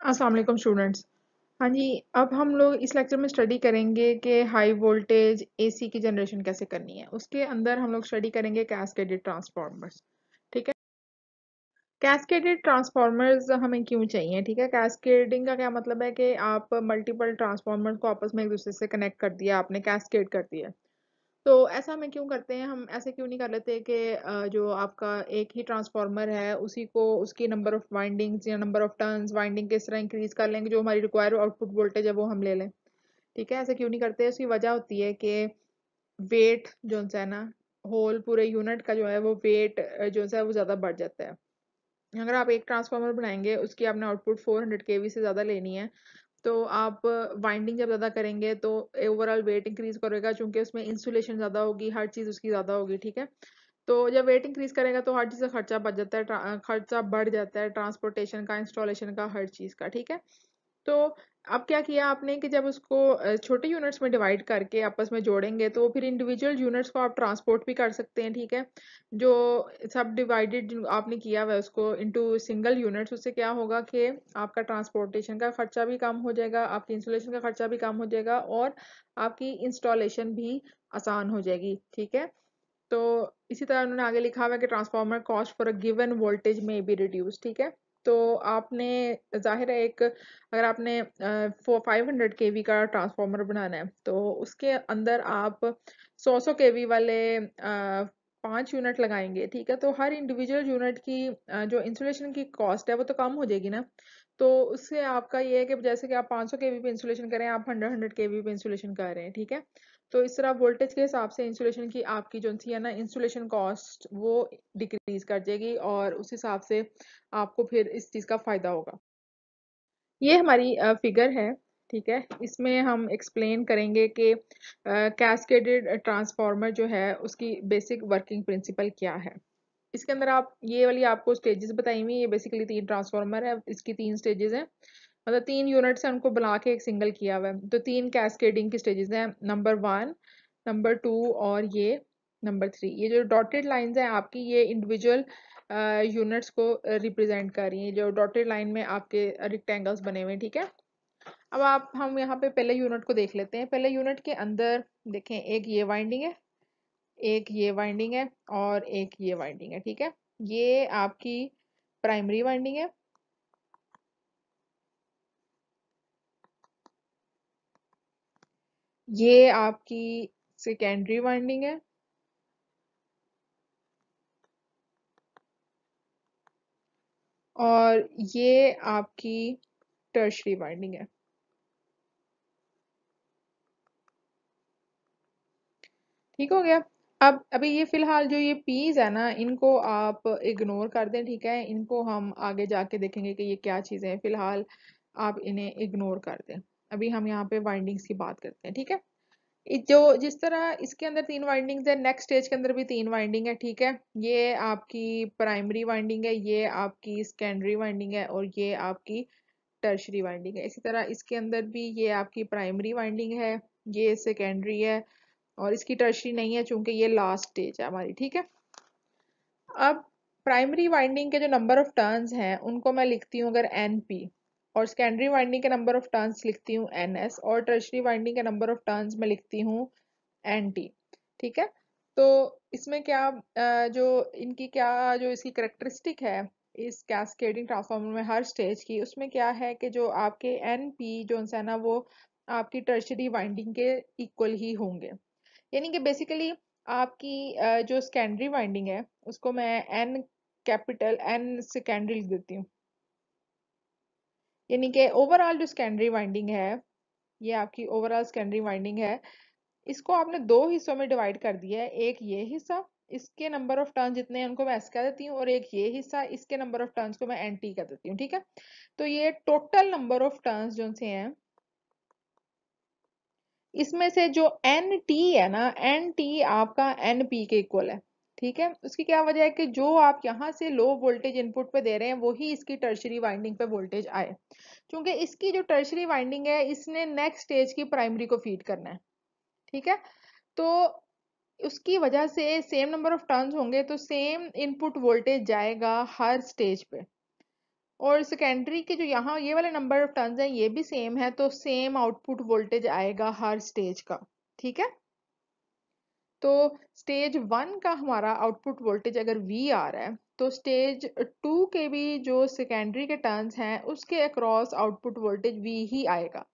अस्सलाम वालेकुम स्टूडेंट्स। हाँ जी, अब हम लोग इस लेक्चर में स्टडी करेंगे कि हाई वोल्टेज एसी की जनरेशन कैसे करनी है। उसके अंदर हम लोग स्टडी करेंगे कैस्केडेड ट्रांसफार्मर्स ठीक है? कैस्केडेड ट्रांसफार्मर्स हमें क्यों चाहिए, ठीक है? कैस्केडिंग का क्या मतलब है कि आप मल्टीपल ट्रांसफार्मर्स को आपस में एक दूसरे से कनेक्ट कर दिया, आपने कैस्केड कर दिया। तो ऐसा हमें क्यों करते हैं? हम ऐसे क्यों नहीं कर लेते कि जो आपका एक ही ट्रांसफार्मर है, उसी को उसकी नंबर ऑफ़ वाइंडिंग्स या नंबर ऑफ़ टर्न्स वाइंडिंग किस तरह इंक्रीज कर लेंगे जो हमारी रिक्वायर आउटपुट वोल्टेज है वो हम ले लें। ठीक है? ऐसा क्यों नहीं करते? उसकी वजह होती है कि वेट जो है ना होल पूरे यूनिट का जो है वो वेट जो है वो ज़्यादा बढ़ जाता है। अगर आप एक ट्रांसफार्मर बनाएँगे, उसकी आपने आउटपुट 400 केवी से ज़्यादा लेनी है तो आप वाइंडिंग जब ज़्यादा करेंगे तो ओवरऑल वेट इंक्रीज करेगा, क्योंकि उसमें इंसुलेशन ज़्यादा होगी, हर चीज़ उसकी ज़्यादा होगी, ठीक है? तो जब वेट इंक्रीज करेगा तो हर चीज़ का खर्चा बढ़ जाता है खर्चा बढ़ जाता है ट्रांसपोर्टेशन का इंस्टॉलेशन का, हर चीज़ का, ठीक है? तो अब क्या किया आपने कि जब उसको छोटे यूनिट्स में डिवाइड करके आपस में जोड़ेंगे तो फिर इंडिविजुअल यूनिट्स को आप ट्रांसपोर्ट भी कर सकते हैं, ठीक है? जो सब डिवाइडेड आपने किया हुआ उसको इनटू सिंगल यूनिट्स उससे क्या होगा कि आपका ट्रांसपोर्टेशन का खर्चा भी कम हो जाएगा, आपकी इंस्टॉलेशन का खर्चा भी कम हो जाएगा और आपकी इंस्टॉलेशन भी आसान हो जाएगी, ठीक है? तो इसी तरह उन्होंने आगे लिखा हुआ है कि transformer cost for a given voltage में बी रिड्यूस ठीक है? तो आपने ज़ाहिर है एक, अगर आपने फाइव हंड्रेड के वी का ट्रांसफार्मर बनाना है तो उसके अंदर आप सौ सौ के वी वाले पाँच यूनिट लगाएँगे, ठीक है? तो हर इंडिविजुअल यूनिट की जो इंसुलेशन की कॉस्ट है, वो तो कम हो जाएगी ना? तो उससे आपका ये है कि जैसे कि आप 500 के वी पे इंसुलेशन करें आप हंड्रेड हंड्रेड के वी पे इंसुलेशन कर रहे हैं, ठीक है? तो इस तरह वोल्टेज के हिसाब से इंसुलेशन की आपकी जो सी है ना इंसुलेशन कॉस्ट वो डिक्रीज कर जाएगी और उस हिसाब से आपको फिर इस चीज़ का फ़ायदा होगा। ये हमारी फिगर है, ठीक है। इसमें हम एक्सप्लेन करेंगे कि कैस्केडेड ट्रांसफार्मर जो है, उसकी बेसिक वर्किंग प्रिंसिपल क्या है। इसके अंदर आप, ये वाली आपको स्टेजेस बताई हुई ये बेसिकली तीन ट्रांसफार्मर है, इसकी तीन स्टेजेस हैं। मतलब तीन यूनिट्स हैं, उनको बुला के एक सिंगल किया हुआ है। तो तीन कैस्केडिंग की स्टेजेस हैं नंबर वन नंबर टू और ये नंबर थ्री ये जो डॉटेड लाइंस हैं, आपकी ये इंडिविजुअल यूनिट्स को रिप्रेजेंट कर रही हैं। जो डॉटेड लाइन में आपके रिक्टेंगल्स बने हुए हैं, ठीक है? अब आप, हम यहाँ पे पहले यूनिट को देख लेते हैं। पहले यूनिट के अंदर देखें, एक ये वाइंडिंग है, एक ये वाइंडिंग है और एक ये वाइंडिंग है, ठीक है? ये आपकी प्राइमरी वाइंडिंग है। ये आपकी सेकेंडरी वाइंडिंग है। और ये आपकी टर्शरी वाइंडिंग है। ठीक हो गया? अब, अभी ये फ़िलहाल जो ये पीज है ना, इनको आप इग्नोर कर दें, ठीक है? इनको हम आगे जाके देखेंगे कि ये क्या चीज़ें हैं। फ़िलहाल आप इन्हें इग्नोर कर दें। अभी हम यहाँ पे वाइंडिंग्स की बात करते हैं, ठीक है? जो जिस तरह इसके अंदर तीन वाइंडिंग्स है नेक्स्ट स्टेज के अंदर भी तीन वाइंडिंग है, ठीक है? ये आपकी प्राइमरी वाइंडिंग है, ये आपकी सेकेंडरी वाइंडिंग है और ये आपकी टर्शरी वाइंडिंग है। इसी तरह इसके अंदर भी ये आपकी प्राइमरी वाइंडिंग है, ये सेकेंडरी है और इसकी टर्शरी नहीं है चूँकि ये लास्ट स्टेज है हमारी, ठीक है? अब प्राइमरी वाइंडिंग के जो नंबर ऑफ़ टर्न्स हैं, उनको मैं लिखती हूँ अगर एन पी और सेकेंडरी वाइंडिंग के नंबर ऑफ़ टर्न्स लिखती हूँ एन एस और टर्शरी वाइंडिंग के नंबर ऑफ़ टर्न्स में लिखती हूँ एन टी ठीक है? तो इसमें क्या जो इनकी क्या, जो इसकी करेक्टरिस्टिक है, इस कैस्केडिंग ट्रांसफार्मर में हर स्टेज की, उसमें क्या है कि जो आपके एन पी जो है ना, वो आपकी टर्शरी वाइंडिंग के इक्वल ही होंगे। यानी कि बेसिकली आपकी जो सेकेंडरी वाइंडिंग है, उसको मैं एन कैपिटल एन सेकेंडरी लिख देती हूँ। यानी कि ओवरऑल जो सेकेंडरी वाइंडिंग है, ये आपकी ओवरऑल सेकेंडरी वाइंडिंग है, इसको आपने दो हिस्सों में डिवाइड कर दिया है, एक ये हिस्सा, इसके नंबर ऑफ़ टर्न जितने हैं उनको मैं एस कह देती हूँ, और एक ये हिस्सा, इसके नंबर ऑफ़ टर्न्स को मैं एन टी कह देती हूँ, ठीक है? तो ये टोटल नंबर ऑफ़ टर्न्स जो से हैं, इसमें से जो एन टी है ना एन टी आपका एन पी के इक्वल है। ठीक है? उसकी क्या वजह है कि जो आप यहाँ से लो वोल्टेज इनपुट पे दे रहे हैं, वही इसकी टर्शरी वाइंडिंग पे वोल्टेज आए। क्योंकि इसकी जो टर्शरी वाइंडिंग है, इसने नेक्स्ट स्टेज की प्राइमरी को फ़ीड करना है। ठीक है? तो उसकी वजह से सेम नंबर ऑफ़ टर्न्स होंगे तो सेम इनपुट वोल्टेज जाएगा हर स्टेज पे। और सेकेंडरी के जो यहाँ ये वाले नंबर ऑफ़ टर्न्स हैं, ये भी सेम है तो सेम आउटपुट वोल्टेज आएगा हर स्टेज का। ठीक है? तो स्टेज वन का हमारा आउटपुट वोल्टेज अगर वी आ रहा है तो स्टेज टू के भी जो सेकेंडरी के टर्न्स हैं, उसके अक्रॉस आउटपुट वोल्टेज वी ही आएगा।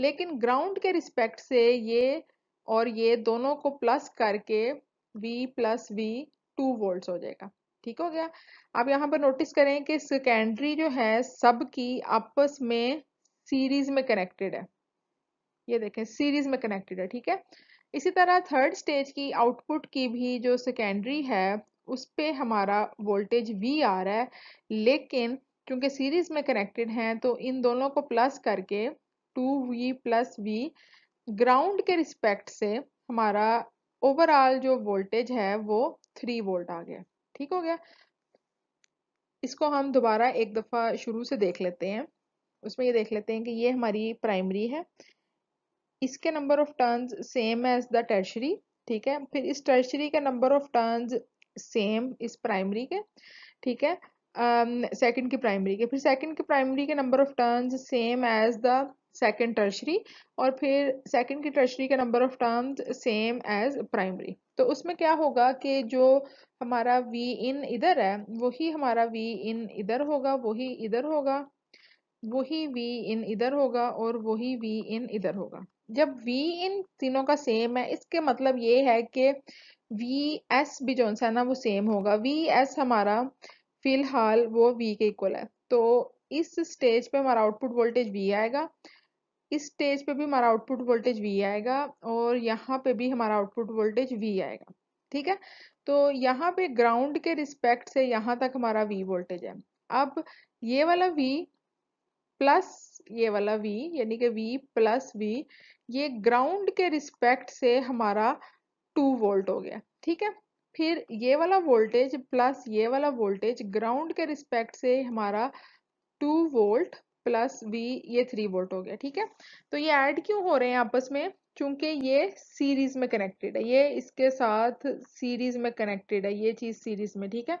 लेकिन ग्राउंड के रिस्पेक्ट से ये और ये दोनों को प्लस करके V plus V two volt हो जाएगा। ठीक हो गया? अब यहाँ पर नोटिस करें कि सेकेंडरी जो है सब की आपस में सीरीज़ में कनेक्टेड है। ये देखें सीरीज़ में कनेक्टेड है, ठीक है? इसी तरह थर्ड स्टेज की आउटपुट की भी जो सेकेंडरी है, उस पर हमारा वोल्टेज V आ रहा है। लेकिन क्योंकि सीरीज़ में कनेक्टेड हैं तो इन दोनों को प्लस करके two V plus V ground के रिस्पेक्ट से हमारा ओवरऑल जो वोल्टेज है, वो थ्री वोल्ट आ गया। ठीक हो गया? इसको हम दोबारा एक दफ़ा शुरू से देख लेते हैं। उसमें ये देख लेते हैं कि ये हमारी प्राइमरी है। इसके number of turns same as the tertiary ठीक है? फिर इस टर्शरी का नंबर ऑफ़ टर्न्स सेम इस प्राइमरी के ठीक है? सेकंड um, की प्राइमरी के फिर सेकंड की प्राइमरी के number of turns same as the second tertiary और फिर सेकंड की टर्शरी का number of terms same as primary तो उसमें क्या होगा कि जो हमारा वी इन इधर है वही हमारा वी इन इधर होगा वही इधर होगा वही वी इन इधर होगा और वही वी इन इधर होगा। जब वी इन तीनों का सेम है, इसके मतलब ये है कि वी एस भी जो है ना, वो सेम होगा। वी एस हमारा फ़िलहाल वो वी के इक्वल है। तो इस स्टेज पे हमारा आउटपुट वोल्टेज वी आएगा। इस स्टेज पे भी हमारा आउटपुट वोल्टेज वी आएगा और यहाँ पे भी हमारा आउटपुट वोल्टेज वी आएगा। ठीक है? तो यहाँ पे ग्राउंड के रिस्पेक्ट से यहाँ तक हमारा वी वोल्टेज है। अब ये वाला वी प्लस ये वाला वी यानी कि वी प्लस वी ये ग्राउंड के रिस्पेक्ट से हमारा टू वोल्ट हो गया, ठीक है? फिर ये वाला वोल्टेज प्लस ये वाला वोल्टेज ग्राउंड के रिस्पेक्ट से हमारा टू वोल्ट प्लस वी ये थ्री वोल्ट हो गया, ठीक है? तो ये ऐड क्यों हो रहे हैं आपस में? क्योंकि ये सीरीज़ में कनेक्टेड है, ये इसके साथ सीरीज़ में कनेक्टेड है, ये चीज़ सीरीज़ में, ठीक है?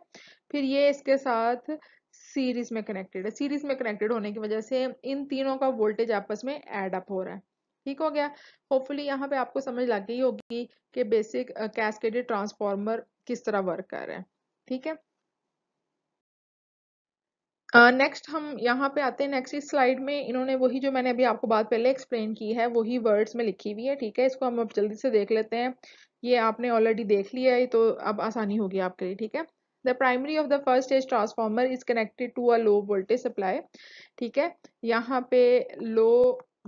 फिर ये इसके साथ सीरीज़ में कनेक्टेड है। सीरीज़ में कनेक्टेड होने की वजह से इन तीनों का वोल्टेज आपस में एड अप हो रहा है। ठीक हो गया? होपफुली यहाँ पे आपको समझ लग गई होगी कि बेसिक कैस्केडेड ट्रांसफॉर्मर किस तरह वर्क कर रहे हैं। ठीक है? नेक्स्ट uh, हम यहाँ पे आते हैं। नेक्स्ट इस स्लाइड में इन्होंने वही जो मैंने अभी आपको बात पहले एक्सप्लेन की है वही वर्ड्स में लिखी हुई है। ठीक है? इसको हम अब जल्दी से देख लेते हैं। ये आपने ऑलरेडी देख लिया है तो अब आसानी होगी आपके लिए। ठीक है? The primary of the first stage transformer is connected to a low voltage supply ठीक है? यहाँ पे लो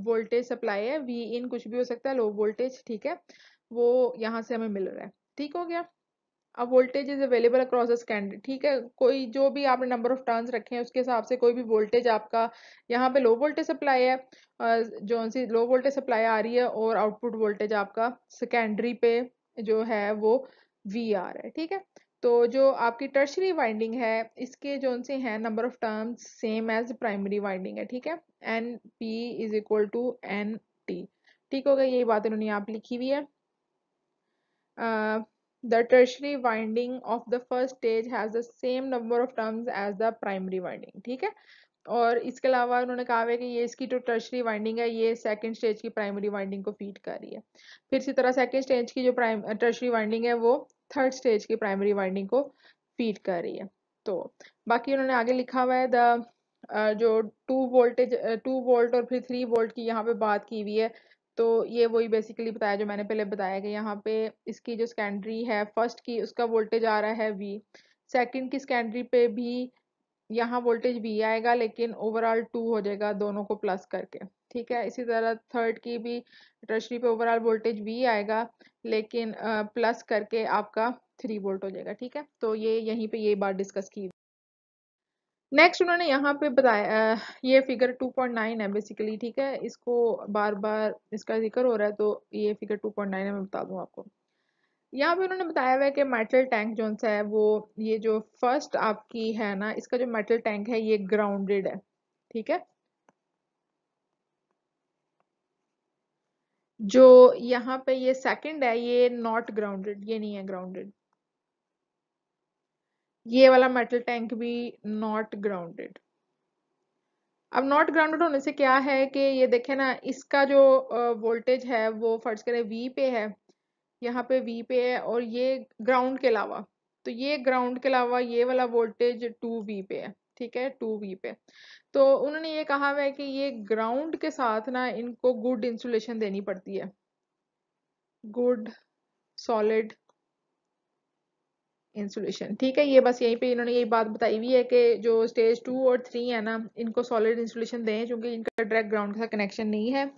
वोल्टेज सप्लाई है वी इन कुछ भी हो सकता है लो वोल्टेज ठीक है? वो यहाँ से हमें मिल रहा है। ठीक हो गया? अब voltage is available across the secondary ठीक है? कोई जो भी आपने नंबर ऑफ़ टर्न्स रखे हैं, उसके हिसाब से कोई भी वोल्टेज आपका यहाँ पे लो वोल्टेज सप्लाई है जो सी लो वोल्टेज सप्लाई आ रही है और आउटपुट वोल्टेज आपका सेकेंडरी पे जो है वो वी आ रहा है, ठीक है? तो जो आपकी टर्शरी वाइंडिंग है, इसके जो से हैं number of terms same as primary winding है, ठीक है? N P is equal to N T ठीक हो गया यही बात इन्होंने यहाँ पे लिखी हुई है। the tertiary winding of the first stage has the same number of terms as the primary winding, ठीक है? और इसके अलावा उन्होंने कहा है कि ये इसकी जो टर्शरी वाइंडिंग है, ये सेकंड स्टेज की प्राइमरी वाइंडिंग को फ़ीड कर रही है। फिर इसी तरह सेकंड स्टेज की जो प्राइम टर्शरी वाइंडिंग है, वो थर्ड स्टेज की प्राइमरी वाइंडिंग को फ़ीड कर रही है। तो बाकी उन्होंने आगे लिखा हुआ है, द जो टू वोल्टेज टू वोल्ट और फिर थ्री वोल्ट की यहाँ पे बात की हुई है तो ये वही बेसिकली बताया जो मैंने पहले बताया कि यहाँ पे इसकी जो सेकेंडरी है फ़र्स्ट की उसका वोल्टेज आ रहा है वी सेकंड की सेकेंडरी पे भी यहाँ वोल्टेज वी आएगा, लेकिन ओवरऑल टू हो जाएगा दोनों को प्लस करके। ठीक है, इसी तरह थर्ड की भी टर्शरी पे ओवरऑल वोल्टेज वी आएगा, लेकिन प्लस करके आपका थ्री वोल्ट हो जाएगा, ठीक है? तो ये यहीं पे ये बात डिस्कस की नेक्स्ट उन्होंने यहाँ पे बताया ये फिगर 2.9 है बेसिकली ठीक है? इसको बार बार इसका ज़िक्र हो रहा है तो ये फिगर 2.9 है, मैं बता दूँ आपको। यहाँ पे उन्होंने बताया हुआ है कि मेटल टैंक जो सा है, वो ये जो फ़र्स्ट आपकी है ना, इसका जो मेटल टैंक है, ये ग्राउंडेड है, ठीक है? जो यहाँ पे ये सेकंड है, ये नॉट ग्राउंडेड ये नहीं है ग्राउंडेड ये वाला मेटल टैंक भी नॉट ग्राउंडेड अब नॉट ग्राउंडेड होने से क्या है कि ये देखे ना, इसका जो वोल्टेज है, वो फ़र्ज़ करें वी पे है, यहाँ पे वी पे है और ये ग्राउंड के अलावा तो ये ग्राउंड के अलावा ये वाला वोल्टेज टू वी पे है. ठीक है, टू वी पे। तो उन्होंने ये कहा है कि ये ग्राउंड के साथ ना इनको गुड इंसुलेशन देनी पड़ती है। Good, solid insulation. ठीक है, ये बस यहीं पे इन्होंने यही बात बताई हुई है कि जो स्टेज टू और थ्री है ना, इनको सॉलिड इंसुलेशन दें क्योंकि इनका डायरेक्ट ग्राउंड के साथ कनेक्शन नहीं है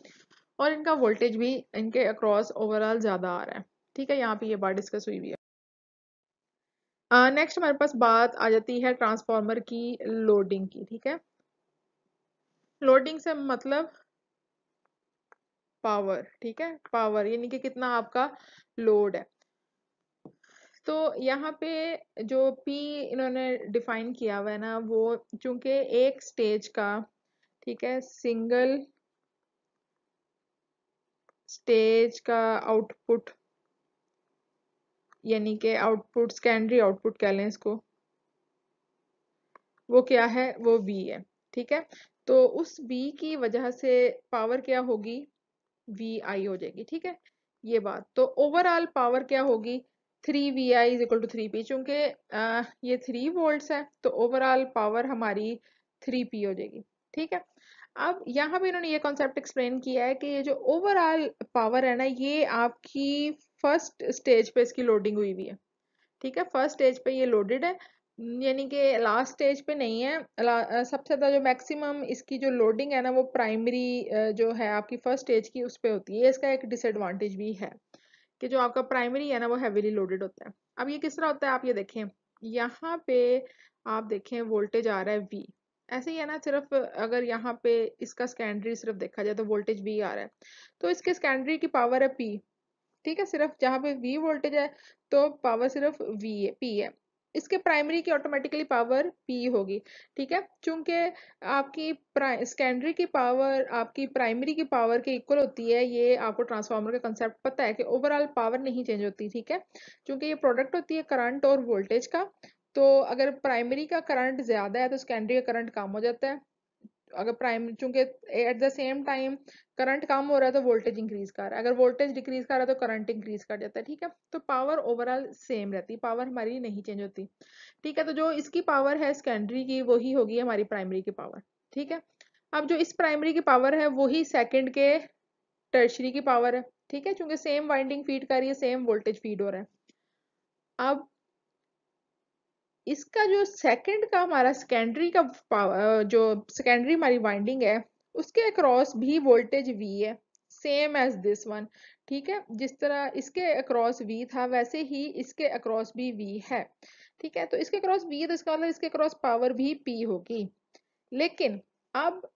और इनका वोल्टेज भी इनके अक्रॉस ओवरऑल ज़्यादा आ रहा है। ठीक है, यहाँ पे ये बात डिस्कस हुई हुई है। नेक्स्ट uh, हमारे पास बात आ जाती है ट्रांसफार्मर की लोडिंग की ठीक है? लोडिंग से मतलब पावर ठीक है? पावर यानी कि कितना आपका लोड है। तो यहाँ पे जो P इन्होंने डिफाइन किया हुआ है ना वो चूँकि एक स्टेज का ठीक है? सिंगल स्टेज का आउटपुट यानी कि आउटपुट सेकेंडरी आउटपुट कह लें इसको। वो क्या है? वो बी है, ठीक है? तो उस बी की वजह से पावर क्या होगी? वी आई हो जाएगी, ठीक है? ये बात। तो ओवरऑल पावर क्या होगी? Three V I is equal to three P चूँकि ये थ्री वोल्ट्स है तो ओवरऑल पावर हमारी थ्री पी हो जाएगी, ठीक है? अब यहाँ पे इन्होंने ये कॉन्सेप्ट एक्सप्लेन किया है कि ये जो ओवरऑल पावर है ना, ये आपकी फ़र्स्ट स्टेज पे इसकी लोडिंग हुई हुई है। ठीक है फ़र्स्ट स्टेज पे ये लोडेड है, यानी कि लास्ट स्टेज पे नहीं है। सबसे ज़्यादा जो मैक्सिमम इसकी जो लोडिंग है ना, वो प्राइमरी जो है आपकी फ़र्स्ट स्टेज की उस पर होती है। इसका एक डिसएडवांटेज भी है कि जो आपका प्राइमरी है ना, वो हैवीली लोडेड होता है। अब ये किस तरह होता है, आप ये देखें। यहाँ पे आप देखें वोल्टेज आ रहा है वी ऐसे ही है ना, सिर्फ़ अगर यहाँ पे इसका स्कैंडरी सिर्फ़ देखा जाए तो वोल्टेज वी आ रहा है। तो इसके स्कैंडरी की पावर है पी ठीक है? सिर्फ़ जहाँ पे वी वोल्टेज है तो पावर सिर्फ़ वी है पी है। इसके प्राइमरी की ऑटोमेटिकली पावर पी होगी, ठीक है? चूँकि आपकी सेकेंडरी की पावर आपकी प्राइमरी की पावर के इक्वल होती है, ये आपको ट्रांसफार्मर का कंसेप्ट पता है कि ओवरऑल पावर नहीं चेंज होती, ठीक है? क्योंकि ये प्रोडक्ट होती है करंट और वोल्टेज का तो अगर प्राइमरी का करंट ज़्यादा है तो सेकेंडरी का करंट कम हो जाता है। अगर प्राइम चूँकि at the same time current कम हो रहा है तो वोल्टेज इंक्रीज कर रहा है। अगर वोल्टेज डिक्रीज कर रहा है तो करंट इंक्रीज कर जाता है, ठीक है? तो पावर ओवरऑल सेम रहती है। पावर हमारी नहीं चेंज होती, ठीक है? तो जो इसकी पावर है सेकेंडरी की, वही होगी हमारी प्राइमरी की पावर ठीक है? अब जो इस प्राइमरी की पावर है, वही सेकेंड के टर्शरी की पावर है, ठीक है? चूँकि सेम वाइंडिंग फ़ीड कर रही है सेम वोल्टेज फ़ीड हो रहा है। अब इसका जो सेकंड का हमारा सेकेंडरी का जो सेकेंडरी हमारी वाइंडिंग है, उसके अक्रॉस भी वोल्टेज वी है सेम एज दिस वन ठीक है? जिस तरह इसके अक्रॉस वी था, वैसे ही इसके अक्रॉस भी वी है, ठीक है? तो इसके अक्रॉस वी है तो इसका मतलब इसके अक्रॉस पावर भी पी होगी। लेकिन अब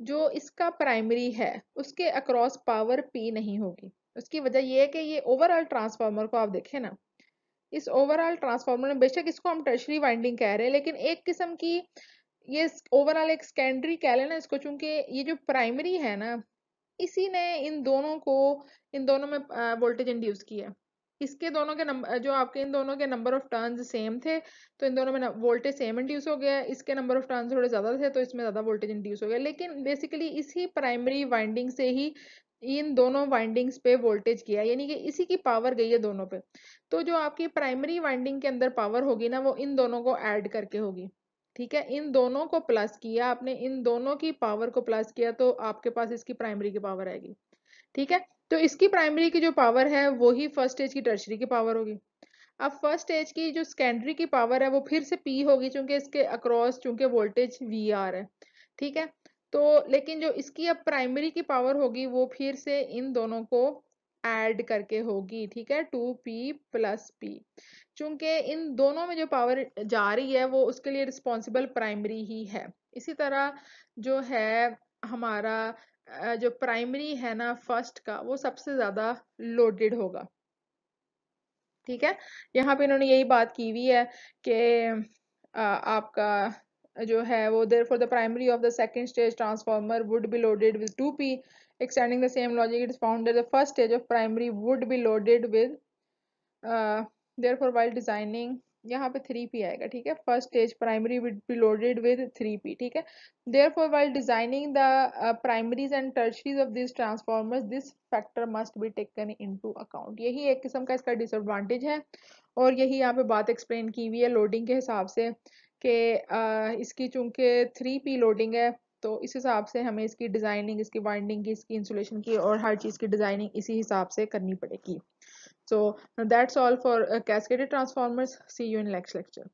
जो इसका प्राइमरी है, उसके अक्रॉस पावर पी नहीं होगी। उसकी वजह यह है कि ये ओवरऑल ट्रांसफार्मर को आप देखें ना इस ओवरऑल ट्रांसफार्मर में बेशक इसको हम टर्शरी वाइंडिंग कह रहे हैं, लेकिन एक किस्म की ये ओवरऑल एक सेकेंडरी कह लेना इसको, चूँकि ये जो प्राइमरी है ना, इसी ने इन दोनों को, इन दोनों में वोल्टेज इंड्यूस किया। इसके दोनों के नंबर जो आपके, इन दोनों के नंबर ऑफ़ टर्न्स सेम थे तो इन दोनों में वोल्टेज सेम इंड्यूस हो गया, इसके नंबर ऑफ़ टर्न्स थोड़े ज़्यादा थे तो इसमें ज़्यादा वोल्टेज इंड्यूस हो गया। लेकिन बेसिकली इसी प्राइमरी वाइंडिंग से ही इन दोनों वाइंडिंग्स पे वोल्टेज किया, यानी कि इसी की पावर गई है दोनों पे। तो जो आपकी प्राइमरी वाइंडिंग के अंदर पावर होगी ना, वो इन दोनों को ऐड करके होगी। ठीक है? इन दोनों को प्लस किया आपने, इन दोनों की पावर को प्लस किया तो आपके पास इसकी प्राइमरी की पावर आएगी। ठीक है? तो इसकी प्राइमरी की जो पावर है, वो ही फ़र्स्ट स्टेज की टर्शरी की पावर होगी। अब फ़र्स्ट स्टेज की जो सेकेंडरी की पावर है, वो फिर से पी होगी, चूँकि इसके अक्रॉस चूँकि वोल्टेज वी आर है। ठीक है? तो लेकिन जो इसकी अब प्राइमरी की पावर होगी, वो फिर से इन दोनों को ऐड करके होगी, ठीक है? टू पी प्लस पी चूँकि इन दोनों में जो पावर जा रही है, वो उसके लिए रिस्पॉन्सिबल प्राइमरी ही है। इसी तरह जो है हमारा जो प्राइमरी है ना फ़र्स्ट का, वो सबसे ज़्यादा लोडेड होगा। ठीक है? यहाँ पे इन्होंने यही बात की हुई है कि आपका जो है वो therefore the primary of the second stage transformer would be loaded with two P extending same logic. It is found that the first stage of primary would be loaded with uh, therefore while यहाँ पे three P आएगा ठीक है? First stage primary would be loaded with three P ठीक है? Therefore while designing the primaries and tertiaries of this transformers this factor must be taken into account यही एक किस्म का इसका डिसएडवांटेज है। और यही यहाँ पे बात एक्सप्लेन की हुई है लोडिंग के हिसाब से। कि इसकी चूँकि थ्री पी लोडिंग है तो इस हिसाब से हमें इसकी डिज़ाइनिंग इसकी वाइंडिंग की इसकी इंसुलेशन की और हर चीज़ की डिज़ाइनिंग इसी हिसाब से करनी पड़ेगी so that's all for uh, cascaded. See you in next lecture.